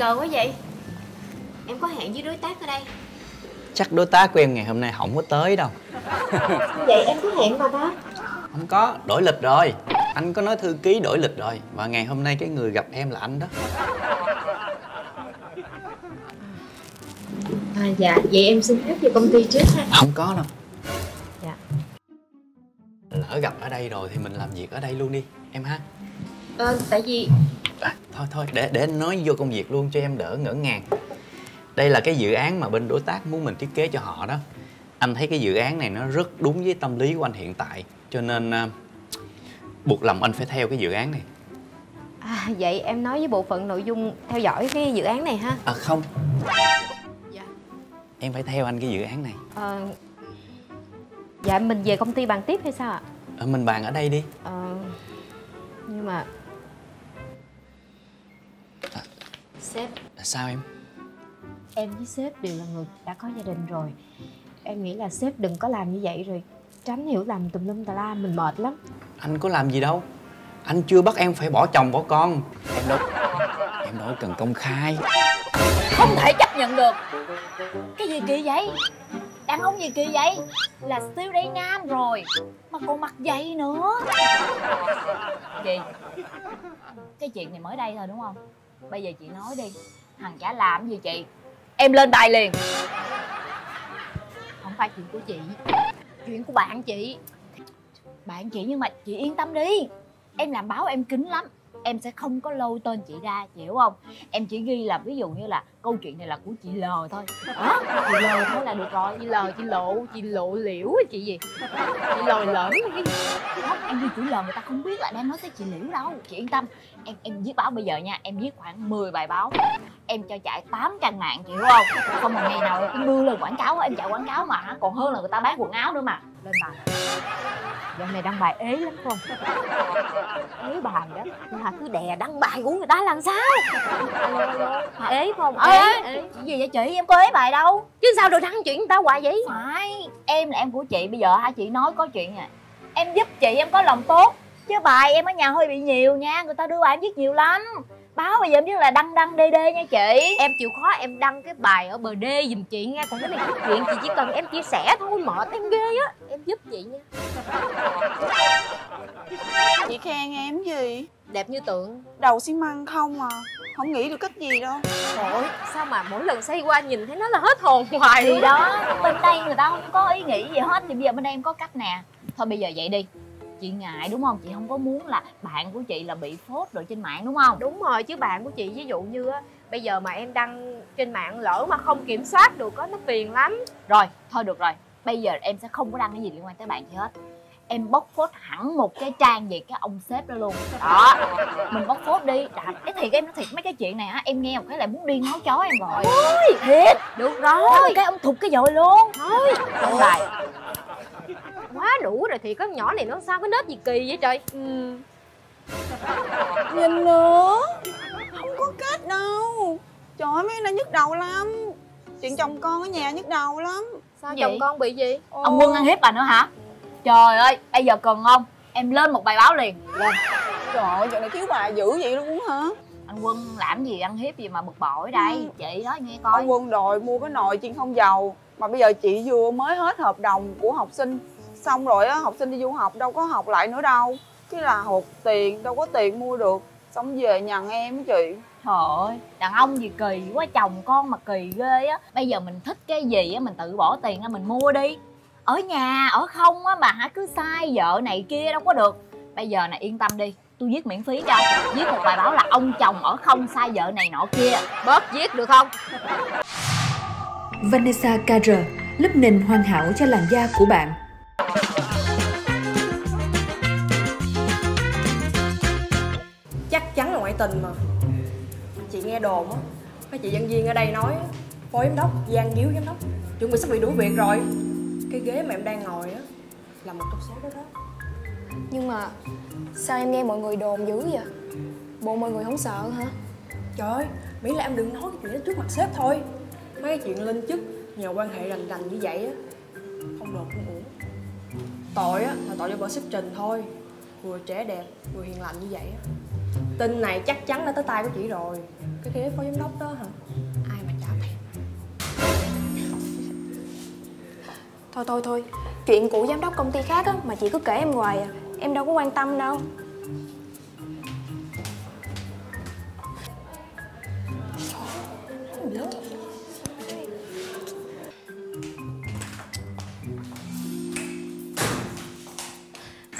cờ quá vậy? Em có hẹn với đối tác ở đây. Chắc đối tác của em ngày hôm nay không có tới đâu. Vậy em có hẹn mà ta? Không có đổi lịch rồi. Anh có nói thư ký đổi lịch rồi và ngày hôm nay cái người gặp em là anh đó. À dạ vậy em xin phép về công ty trước ha. Không có đâu. Dạ. Lỡ gặp ở đây rồi thì mình làm việc ở đây luôn đi. Em ha ờ tại vì à, thôi thôi để để anh nói vô công việc luôn cho em đỡ ngỡ ngàng. Đây là cái dự án mà bên đối tác muốn mình thiết kế cho họ đó. Anh thấy cái dự án này nó rất đúng với tâm lý của anh hiện tại cho nên uh, buộc lòng anh phải theo cái dự án này. À, vậy em nói với bộ phận nội dung theo dõi cái dự án này ha. À không. Dạ. Em phải theo anh cái dự án này. Ờ dạ mình về công ty bàn tiếp hay sao ạ? À, mình bàn ở đây đi. Ờ nhưng mà sếp. À, sao em? Em với sếp đều là người đã có gia đình rồi. Em nghĩ là sếp đừng có làm như vậy rồi tránh hiểu lầm tùm lum tà la mình mệt lắm. Anh có làm gì đâu. Anh chưa bắt em phải bỏ chồng bỏ con. Em đâu em đâu cần công khai. Không thể chấp nhận được. Cái gì kỳ vậy? Đàn ông gì kỳ vậy? Là siêu đáy nam rồi mà còn mặt dày nữa. Chị cái chuyện này mới đây thôi đúng không bây giờ chị nói đi, thằng chả làm gì chị? Em lên tay liền. Không phải chuyện của chị, chuyện của bạn chị. Bạn chị nhưng mà chị yên tâm đi. Em làm báo em kín lắm, em sẽ không có lâu tên chị ra, chị hiểu không? Em chỉ ghi là ví dụ như là câu chuyện này là của chị L thôi. À, chị L thôi là được rồi. Chị L chị lộ chị lộ liễu hay chị gì? Chị lồi lỡn cái gì? Không em ghi chữ L người ta không biết là đang nói tới chị liễu đâu. Chị yên tâm. Em em viết báo bây giờ nha. Em viết khoảng 10 bài báo. Em cho chạy 8 trang mạng chị hiểu không? Không mà ngày nào em đưa lên quảng cáo em chạy quảng cáo mà. Còn hơn là người ta bán quần áo nữa mà. Lên bài. Dạo này đăng bài ế lắm không? Ế bài đó. Mà cứ đè đăng bài của người ta làm sao? Alo alo mà ế không? Ế, ế. Chuyện gì vậy chị? Em có ế bài đâu. Chứ sao được đăng chuyện người ta hoài vậy? Phải em là em của chị bây giờ hả chị nói có chuyện à. Em giúp chị em có lòng tốt. Chứ bài em ở nhà hơi bị nhiều nha người ta đưa bài em viết nhiều lắm báo bây giờ em biết là đăng đăng đê đê nha chị. Em chịu khó em đăng cái bài ở bờ đê giùm chị nha còn cái này cái chuyện chị chỉ cần em chia sẻ thôi mệt em ghê á. Em giúp chị nha. Chị khen em gì? Đẹp như tượng. Đầu xi măng không à Không nghĩ được cách gì đâu. Trời sao mà mỗi lần xoay qua nhìn thấy nó là hết hồn hoài thì đó bên đây người ta không có ý nghĩ gì hết thì bây giờ bên đây em có cách nè. Thôi bây giờ vậy đi chị ngại đúng không? Chị không có muốn là bạn của chị là bị phốt rồi trên mạng đúng không? Đúng rồi chứ bạn của chị ví dụ như á bây giờ mà em đăng trên mạng lỡ mà không kiểm soát được có nó phiền lắm. Rồi thôi được rồi. Bây giờ em sẽ không có đăng cái gì liên quan tới bạn chị hết. Em bóc phốt hẳn một cái trang về cái ông sếp đó luôn. Đó. Mình bóc phốt đi. Đã cái thiệt em nói thiệt mấy cái chuyện này á em nghe một cái lại muốn điên máu chó em rồi. Thôi thiệt. Được rồi. Cái ông thục cái dội luôn. Thôi lên bài quá đủ rồi thì con nhỏ này nó sao cái nết gì kỳ vậy trời? Ừ. Nhìn nữa Không có cách đâu. Trời ơi mấy này nhức đầu lắm. Chuyện chồng con ở nhà nhức đầu lắm. Sao Gì? chồng con bị gì? Ông quân ăn hiếp bà nữa hả? Trời ơi bây giờ cần không? Em lên một bài báo liền. Lên. Trời ơi giờ này thiếu bà dữ vậy luôn hả? Anh quân làm gì ăn hiếp gì mà bực bội đây? Ừ. chị đó nghe coi. Ông Quân đòi mua cái nồi chiên không dầu. Mà bây giờ chị vừa mới hết hợp đồng của học sinh Xong rồi á học sinh đi du học đâu có học lại nữa đâu. Cái là hụt tiền đâu có tiền mua được. Xong về nhằn em á chị. Trời ơi đàn ông gì kỳ quá chồng con mà kỳ ghê á. Bây giờ mình thích cái gì á mình tự bỏ tiền ra mình mua đi. Ở nhà ở không á mà hả cứ sai vợ này kia đâu có được. Bây giờ này yên tâm đi tôi viết miễn phí cho. Viết một bài báo là ông chồng ở không sai vợ này nọ kia. Bớt viết được không? Vanessa KR, lớp nền hoàn hảo cho làn da của bạn. Tình mà. Chị nghe đồn á mấy chị nhân viên ở đây nói á, phó giám đốc gian díu giám đốc chuẩn bị sắp bị đuổi việc rồi. Cái ghế mà em đang ngồi á là một trong số đó đó. Nhưng mà sao em nghe mọi người đồn dữ vậy? Bộ mọi người không sợ hả? trời ơi miễn là em đừng nói cái chuyện đó trước mặt sếp thôi. Mấy cái chuyện lên chức nhờ quan hệ rành rành như vậy á không đồn không uổng. Tội á là tội cho vợ sếp trình thôi. Vừa trẻ đẹp vừa hiền lành như vậy á tin này chắc chắn đã tới tay của chị rồi. Cái ghế phó giám đốc đó hả? Ai mà chả thèm Thôi thôi thôi. Chuyện của giám đốc công ty khác á, Mà chị cứ kể em hoài à. Em đâu có quan tâm đâu.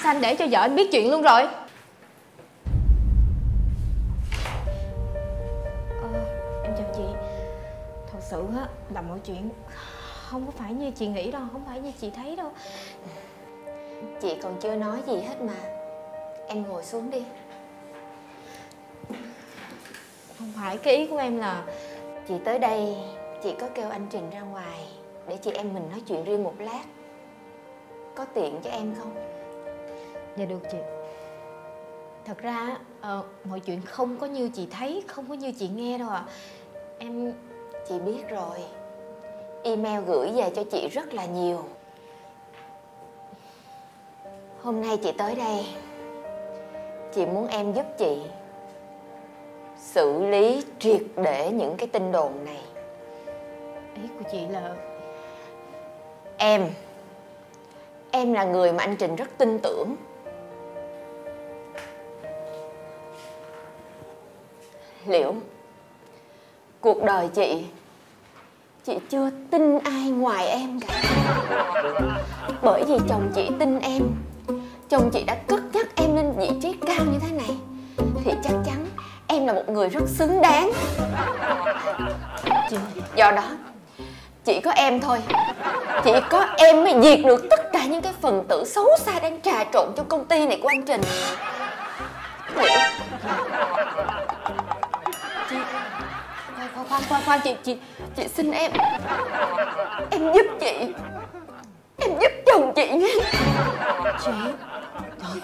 Sao anh để cho vợ anh biết chuyện luôn rồi? Sự á là mọi chuyện không có phải như chị nghĩ đâu Không phải như chị thấy đâu. Chị còn chưa nói gì hết mà. Em ngồi xuống đi. Không phải cái ý của em là Chị tới đây Chị có kêu anh Trình ra ngoài Để chị em mình nói chuyện riêng một lát. Có tiện cho em không? Dạ được chị. Thật ra ờ, mọi chuyện không có như chị thấy Không có như chị nghe đâu ạ. Em Chị biết rồi. Email gửi về cho chị rất là nhiều. Hôm nay chị tới đây. Chị muốn em giúp chị Xử lý triệt để những cái tin đồn này. Ý của chị là Em Em là người mà anh Trình rất tin tưởng. Liệu Cuộc đời chị Chị chưa tin ai ngoài em cả. Bởi vì chồng chị tin em. Chồng chị đã cất nhắc em lên vị trí cao như thế này. Thì chắc chắn em là một người rất xứng đáng. Do đó, Chỉ có em thôi. Chỉ có em mới diệt được tất cả những cái phần tử xấu xa đang trà trộn trong công ty này của anh Trình khoan khoan khoan chị chị Chị xin em. Em giúp chị. Em giúp chồng chị. Nhé chị Trời,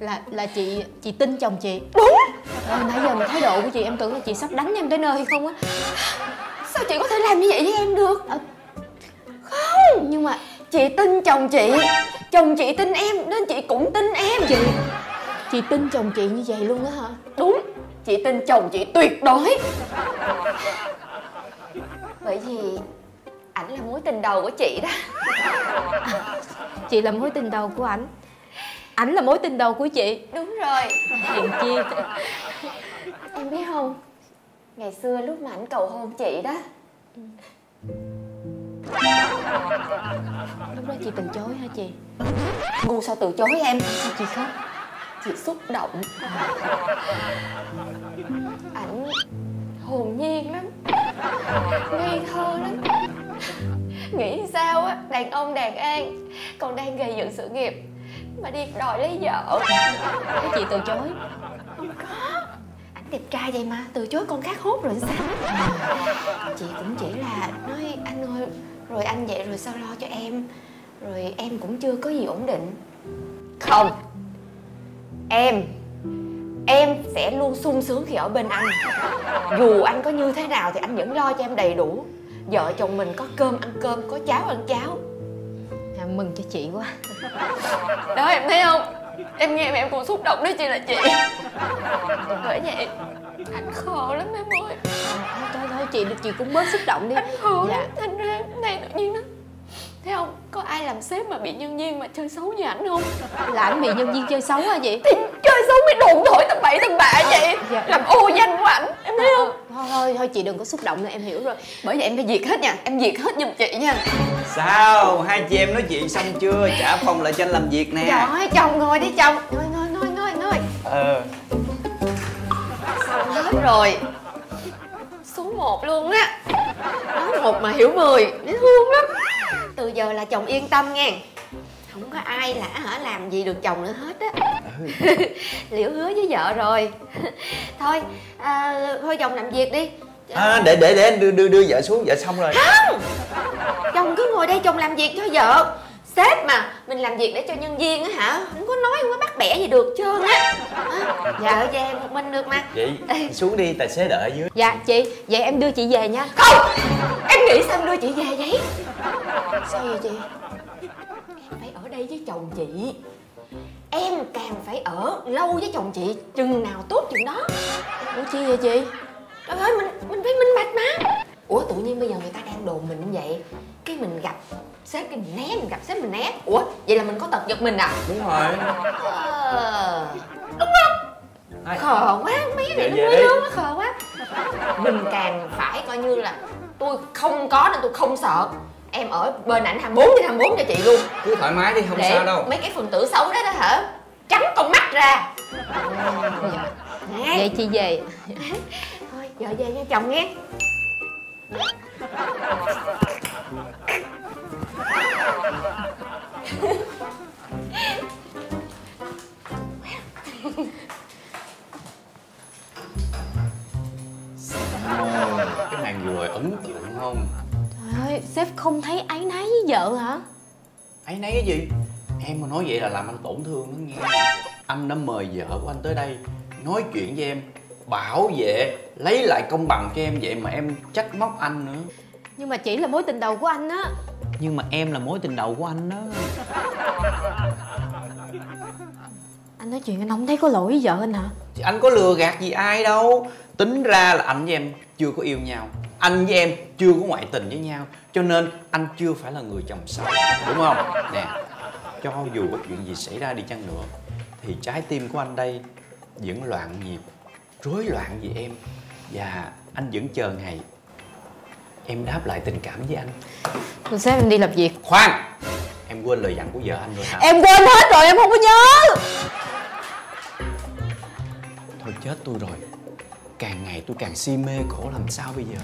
là là chị chị tin chồng chị. Đúng. Ờ, nãy giờ mà thái độ của chị em tưởng là chị sắp đánh em tới nơi hay không á. Sao chị có thể làm như vậy với em được? À, Không. Nhưng mà chị tin chồng chị. Chồng chị tin em Nên chị cũng tin em. Chị chị tin chồng chị như vậy luôn á hả? Đúng. Chị tin chồng chị tuyệt đối. Bởi vì Ảnh là mối tình đầu của chị đó. Chị là mối tình đầu của ảnh. Ảnh là mối tình đầu của chị. Đúng rồi. Hèn chi Em biết không? Ngày xưa lúc mà ảnh cầu hôn chị đó. Lúc đó chị từ chối hả chị? Ngu sao từ chối em? Sao chị khóc Chị xúc động. Ảnh hồn nhiên lắm Ngây thơ lắm. Nghĩ sao á Đàn ông đàn an Còn đang gây dựng sự nghiệp Mà đi đòi lấy vợ. Cái chị từ chối. Ảnh đẹp trai vậy mà Từ chối con khác hốt rồi sao? Chị cũng chỉ là nói anh ơi Rồi anh vậy rồi sao lo cho em? Rồi em cũng chưa có gì ổn định. Không Em Em sẽ luôn sung sướng khi ở bên anh. Dù anh có như thế nào Thì anh vẫn lo cho em đầy đủ. Vợ chồng mình có cơm ăn cơm Có cháo ăn cháo. À, mừng cho chị quá. Đó em thấy không? Em nghe mà em cũng xúc động đó chị là chị. Bởi vậy Anh khổ lắm em ơi. Thôi thôi thôi chị chị cũng bớt xúc động đi. Anh khổ dạ. Thành ra này tự nhiên đó Thấy không? Có ai làm sếp mà bị nhân viên mà chơi xấu như ảnh không? Là ảnh bị nhân viên chơi xấu hả chị? Thì chơi xấu mới đồn thổi tầm bậy tầm bạ vậy. Dạ. Làm ô danh của ảnh Em thấy không? thôi thôi thôi chị đừng có xúc động nữa em hiểu rồi. Bởi vậy em phải diệt hết nha Em diệt hết giùm chị nha. Sao? Hai chị em nói chuyện xong chưa? Trả phòng lại cho anh làm việc nè. Trời ơi chồng ngồi đi chồng. Ngồi ngồi ngồi ngồi ngồi. Ờ. Xong hết rồi? Số 1 luôn á. Nói một mà hiểu mười Dễ thương lắm Từ giờ là chồng yên tâm nha Không có ai là hả làm gì được chồng nữa hết á. Liễu hứa với vợ rồi. Thôi à, Thôi chồng làm việc đi. À, để để để anh đưa đưa đưa vợ xuống vợ xong rồi. Chồng cứ ngồi đây chồng làm việc cho vợ. Sếp mà Mình làm việc để cho nhân viên á hả? Không có nói không có bắt bẻ gì được trơn á? Vợ về một mình được mà. Vậy xuống đi tài xế đợi ở dưới. Dạ chị vậy em đưa chị về nha. Không! Em nghĩ sao em đưa chị về vậy sao vậy chị? Em phải ở đây với chồng chị. Em càng phải ở lâu với chồng chị Chừng nào tốt chừng đó. Ủa chi vậy chị? Trời ơi mình mình phải minh bạch mà. Ủa tự nhiên bây giờ người ta đang đồn mình như vậy Cái mình gặp sếp cái mình né Mình gặp sếp mình né. Ủa vậy là mình có tật giật mình à? Đúng rồi. Ờ, Đúng không? Khờ quá mấy này nó Về mới đi. lớn nó khờ quá. Mình càng phải coi như là Tôi không có nên tôi không sợ Em ở bên ảnh 24 trên 24 cho chị luôn. Cứ thoải mái đi không để sao đâu. mấy cái phần tử xấu đó đó hả? Trắng con mắt ra. Nè. vậy chị về. Thôi giờ về nha chồng nghe. Ồ, cái màn vừa ấn tượng không trời ơi sếp không thấy áy náy với vợ hả? Ấy nấy cái gì? Em mà nói vậy là làm anh tổn thương đó nghe. Anh đã mời vợ của anh tới đây nói chuyện với em bảo vệ lấy lại công bằng cho em vậy mà em trách móc anh nữa. Nhưng mà chỉ là mối tình đầu của anh á. Nhưng mà em là mối tình đầu của anh đó anh nói chuyện anh không thấy có lỗi với vợ anh hả? Thì anh có lừa gạt gì ai đâu. Tính ra là anh với em chưa có yêu nhau anh với em chưa có ngoại tình với nhau cho nên anh chưa phải là người chồng xấu đúng không? Nè cho dù có chuyện gì xảy ra đi chăng nữa thì trái tim của anh đây vẫn loạn nhịp rối loạn vì em. Và anh vẫn chờ ngày em đáp lại tình cảm với anh. Rồi sếp em đi làm việc. Khoan! Em quên lời dặn của vợ anh rồi hả? Em quên hết rồi em không có nhớ. Thôi chết tôi rồi càng ngày tôi càng si mê cổ làm sao bây giờ?